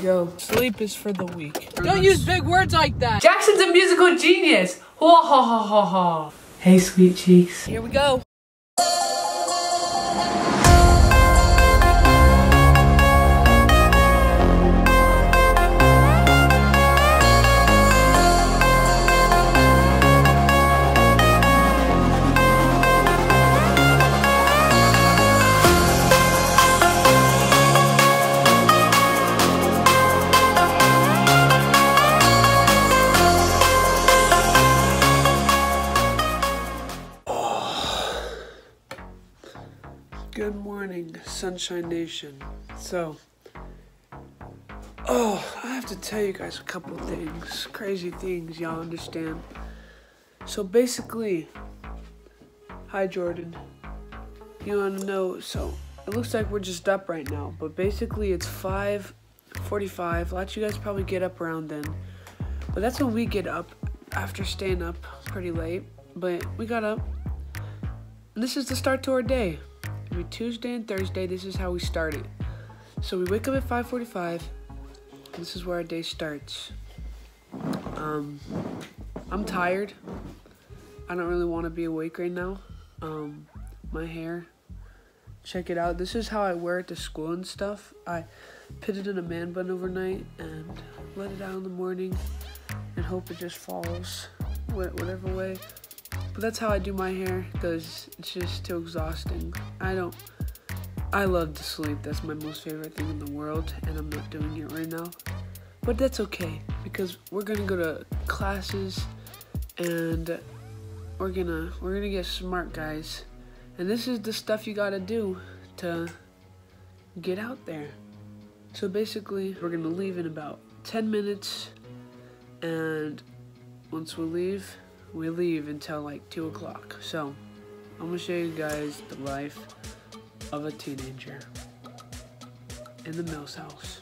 go. Sleep is for the weak. Don't use big words like that. Jackson's a musical genius. Ha ha ha ha ha. Hey, sweet cheeks. Here we go. Sunshine Nation. So, oh, I have to tell you guys a couple things, crazy things, y'all understand. So basically, hi Jordan. You wanna know? So it looks like we're just up right now, but basically it's 5:45. A lot of you guys probably get up around then, but that's when we get up after staying up pretty late. But we got up. And this is the start to our day every Tuesday and Thursday. This is how we start it. So we wake up at 5:45. This is where our day starts. Um, I'm tired. I don't really want to be awake right now. Um, my hair. Check it out. This is how I wear it to school and stuff. I put it in a man bun overnight and let it out in the morning and hope it just falls whatever way. But that's how I do my hair because it's just too exhausting. I don't. I love to sleep. That's my most favorite thing in the world, and I'm not doing it right now. But that's okay because we're gonna go to classes, and we're gonna we're gonna get smart, guys. And this is the stuff you gotta do to get out there. So basically, we're gonna leave in about 10 minutes, and once we leave, we leave until like 2 o'clock. So, I'm gonna show you guys the life of a teenager in the Mills house.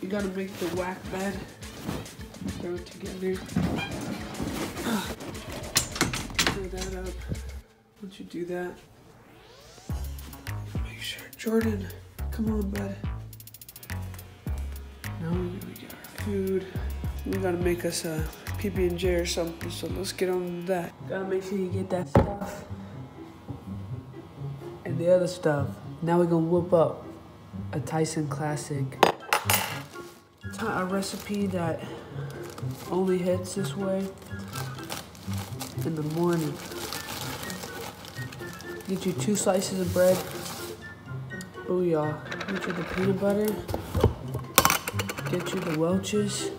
You gotta make the whack bed, throw it together, throw that up. Once you do that, make sure, Jordan, come on, bud. Now we get our food. We gotta make us a PB&J or something, so let's get on that. Gotta make sure you get that stuff. And the other stuff. Now we're gonna whip up a Tyson Classic. A recipe that only hits this way in the morning. Get you two slices of bread. Booyah. Get you the peanut butter. Get you the Welch's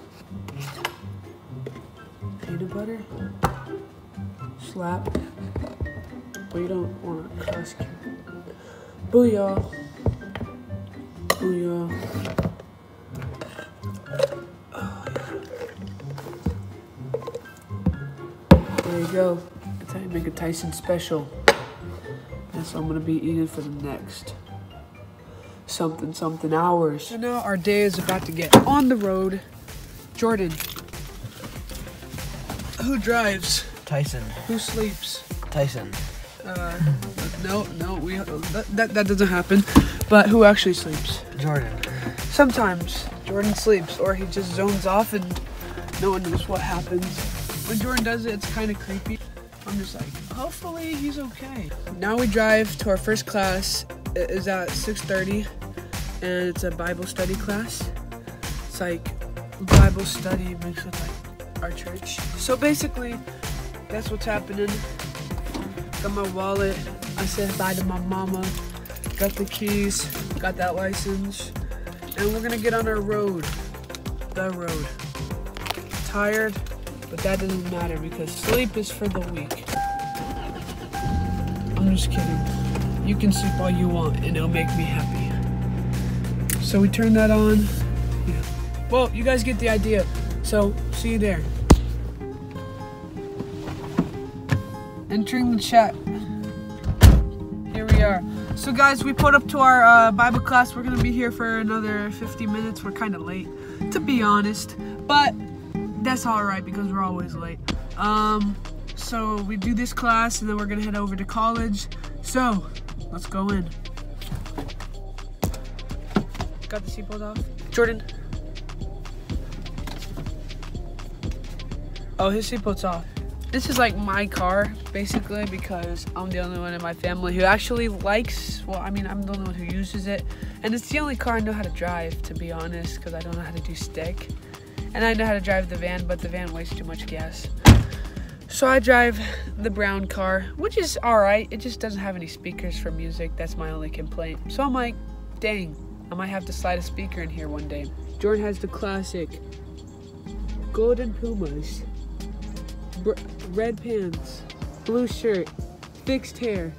butter, slap, but you don't want to crush it. Booyah. Booyah. Oh, there you go. That's how you make a Tyson special. That's what I'm gonna be eating for the next something something hours. So now our day is about to get on the road. Jordan, who drives? Tyson. Who sleeps? Tyson. Uh, no, no, we that, that, that doesn't happen. But who actually sleeps? Jordan. Sometimes Jordan sleeps, or he just zones off and no one knows what happens. When Jordan does it, it's kind of creepy. I'm just like, hopefully he's okay. Now we drive to our first class. It is at 6:30, and it's a Bible study class. It's like Bible study mixed with like our church. So basically, that's what's happening. Got my wallet. I said bye to my mama. Got the keys. Got that license. And we're gonna get on our road. The road. Tired, but that doesn't matter because sleep is for the weak. I'm just kidding. You can sleep all you want and it'll make me happy. So we turn that on. Yeah. Well, you guys get the idea. So, see you there. Entering the chat. Here we are. So guys, we put up to our uh, Bible class. We're gonna be here for another 50 minutes. We're kind of late, to be honest, but that's all right because we're always late. Um, so we do this class and then we're gonna head over to college. So let's go in. got the seatbelt off. Jordan. Oh, his seatbelt's off. This is like my car, basically, because I'm the only one in my family who actually likes, well, I mean, I'm the only one who uses it. And it's the only car I know how to drive, to be honest, because I don't know how to do stick. And I know how to drive the van, but the van wastes too much gas. So I drive the brown car, which is alright. It just doesn't have any speakers for music. That's my only complaint. So I'm like, dang, I might have to slide a speaker in here one day. Jordan has the classic golden pumas, red pants, blue shirt, fixed hair.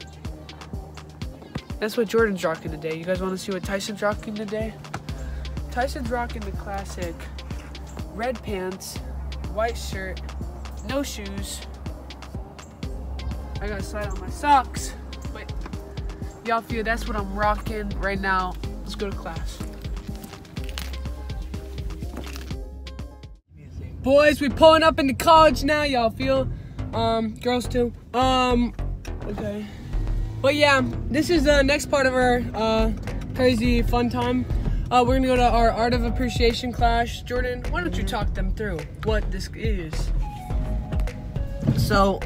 That's what Jordan's rocking today. You guys want to see what Tyson's rocking today? Tyson's rocking the classic red pants, white shirt, no shoes. I gotta slide on my socks. Wait. Y'all feel that's what I'm rocking right now. Let's go to class. Boys, we pulling up into college now, y'all feel? Um, girls too. Um, okay. But yeah, this is the next part of our uh, crazy fun time. Uh, we're gonna go to our art of appreciation class. Jordan, why don't you talk them through what this is? So,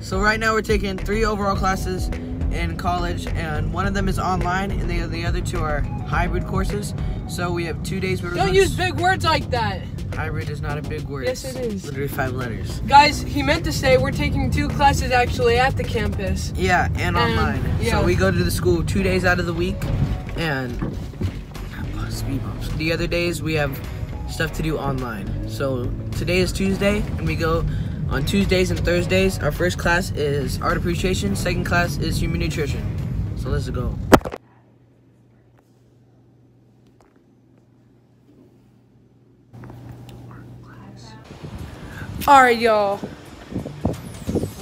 so right now we're taking three overall classes in college, and one of them is online, and the, the other two are hybrid courses. So we have two days where we're Don't gonna use big words like that. Hybrid is not a big word. Yes, it is. Literally five letters. Guys, he meant to say we're taking two classes actually at the campus. Yeah, and Um, online. yeah. So we go to the school two days out of the week, and speed bumps. The other days we have stuff to do online. So today is Tuesday, and we go on Tuesdays and Thursdays. Our first class is art appreciation. Second class is human nutrition. So let's go. All right, y'all.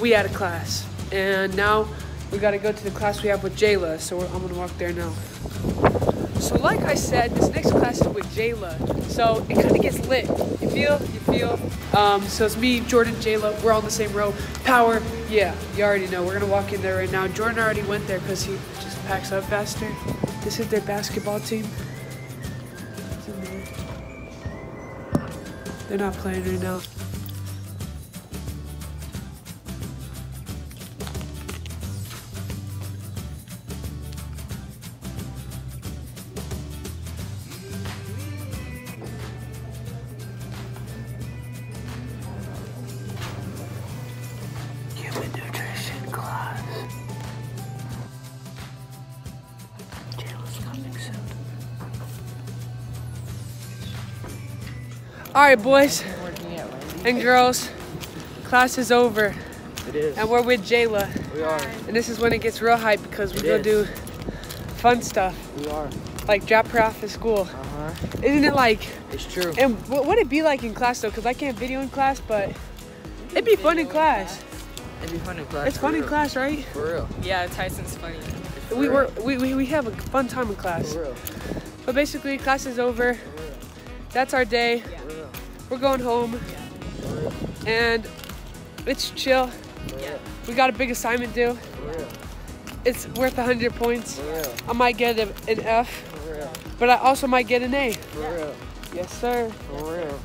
We had a class, and now we got to go to the class we have with Jayla. So I'm gonna walk there now. So, like I said, this next class is with Jayla. So it kind of gets lit. You feel? You feel? Um, so it's me, Jordan, Jayla. We're all in the same row. Power, yeah. You already know. We're gonna walk in there right now. Jordan already went there because he just packs up faster. This is their basketball team. They're not playing right now. All right, boys and girls, class is over, It is. and we're with Jayla. We are. And this is when it gets real hype because we It go is. do fun stuff, We are. like drop her off at school. Uh huh. Isn't it like? It's true. And what would it be like in class though? Because I can't video in class, but it'd be fun in class. It'd be fun in class. It's fun for in class, right? For real. Yeah, Tyson's funny. We real. were we, we, we have a fun time in class. For real. But basically, class is over. For real. That's our day. For real. We're going home, and it's chill. We got a big assignment due. It's worth 100 points. I might get an F, but I also might get an A. For real. Yes, sir. For real.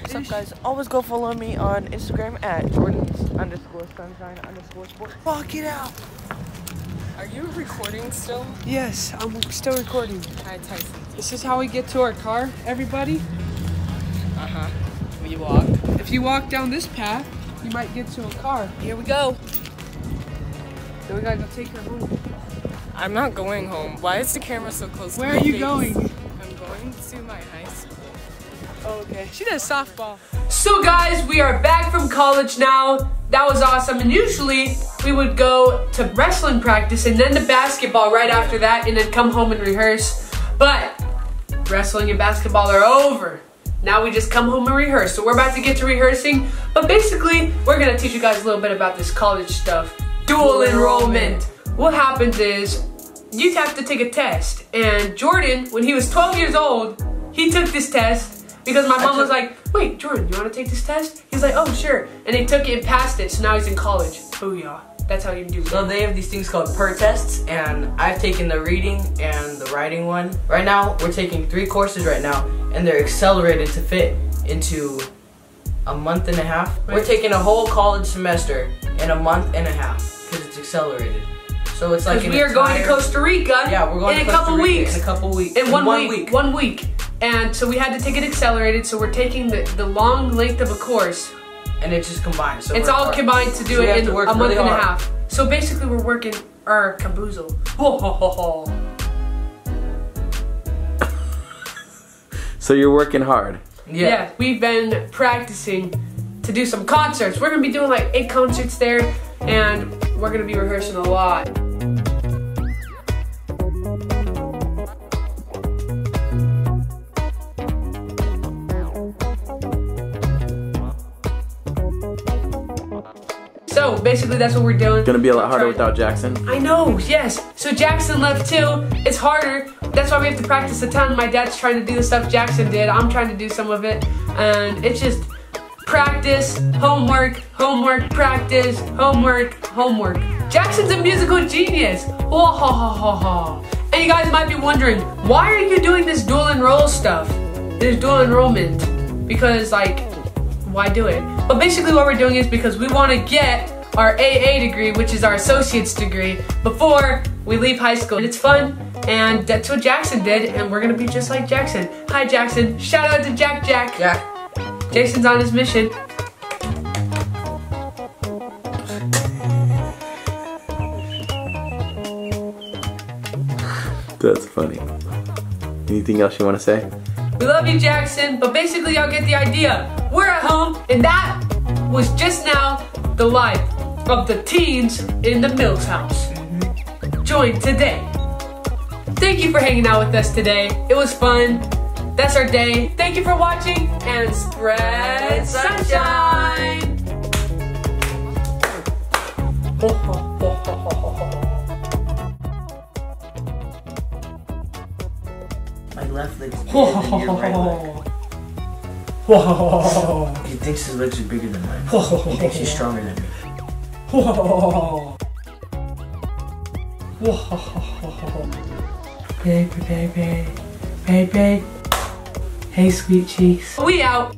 What's up, guys? Always go follow me on Instagram at Jordan's underscore sunshine underscore sports. Fuck it out. Are you recording still? Yes, I'm still recording. Hi, Tyson. This is how we get to our car, everybody. Uh huh. We walk. If you walk down this path, you might get to a car. Here we go. Then we gotta go take her home. I'm not going home. Why is the camera so close Where to are you face? going? I'm going to my high school. Oh, okay. She does softball. So, guys, we are back from college now. That was awesome. And usually we would go to wrestling practice and then to basketball right after that and then come home and rehearse. But wrestling and basketball are over. Now we just come home and rehearse. So we're about to get to rehearsing. But basically, we're to teach you guys a little bit about this college stuff. Dual enrollment. What happens is you have to take a test. And Jordan, when he was 12 years old, he took this test because my mom was like, wait, Jordan, you want to take this test? He's like, oh, sure. And they took it and passed it, so now he's in college. Booyah. That's how you do it. So they have these things called PERT tests, and I've taken the reading and the writing one. Right now, we're taking three courses right now, and they're accelerated to fit into a month and a half. We're taking a whole college semester in a month and a half because it's accelerated. So it's like we are going to Costa Rica Yeah, we're going in a couple weeks. In a couple weeks. in one, week, One week. And so we had to take it accelerated, so we're taking the, the long length of a course. and it's just combined. So It's we're- all combined to do So it in to work a month really and a half. So basically, we're working our caboozle. Ho, ho, ho, ho. So you're working hard. Yeah. Yeah. we've been practicing to do some concerts. We're gonna be doing like eight concerts there, and we're gonna be rehearsing a lot. So basically, that's what we're doing. Gonna be a lot harder without Jackson. I know, yes. So Jackson left too. It's harder. That's why we have to practice a ton. My dad's trying to do the stuff Jackson did. I'm trying to do some of it. And it's just practice, homework, homework, practice, homework, homework. Jackson's a musical genius. Wah ha ha ha ha. And you guys might be wondering, why are you doing this dual enroll stuff? This dual enrollment? Because like why do it? But basically, what we're doing is because we want to get our AA degree, which is our associate's degree, before we leave high school. And it's fun, and that's what Jackson did, and we're gonna be just like Jackson. Hi, Jackson. Shout out to Jack Jack. Jack. Jackson's on his mission. That's funny. Anything else you want to say? We love you, Jackson, but basically, y'all get the idea. We're at home, and that was just now the life of the teens in the Mills house. Mm-hmm. Join today. Thank you for hanging out with us today. It was fun. That's our day. Thank you for watching and spread sunshine. My left leg's bigger than your right leg. Whoa. He thinks his legs are bigger than mine. Whoa. He thinks he's stronger than me. Whoa. Whoa. Baby, baby, baby. Hey, sweet cheeks. We out.